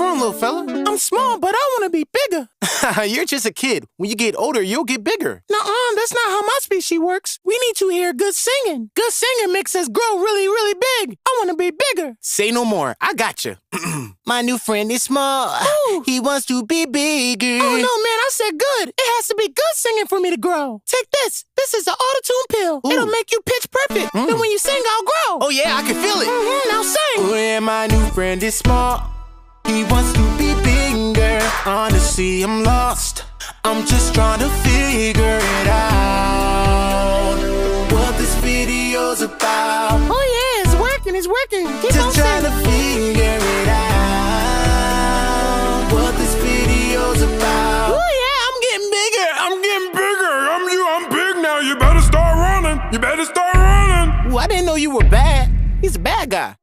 wrong, little fella? I'm small, but I want to be bigger. You're just a kid. When you get older, you'll get bigger. Nuh-uh, that's not how my species works. We need to hear good singing. Good singing makes us grow really, really big. I want to be bigger. Say no more. I got you. My new friend is small. Ooh. He wants to be bigger. Oh, no, man, I said good. It has to be good singing for me to grow. Take this. This is an auto-tune pill. Ooh. It'll make you pitch perfect. Then when you sing, I'll grow. Oh, yeah, I can feel it. Mhm, now sing. Oh, yeah, my new friend is small. He wants to be bigger. Honestly, I'm lost. I'm just trying to figure it out. What this video's about. Oh, yeah, it's working. It's working. Keep on Just trying to figure it out. What this video's about. Oh, yeah, I'm getting bigger. I'm getting bigger. I'm you. I'm big now. You better start running. You better start running. Ooh, I didn't know you were bad. He's a bad guy.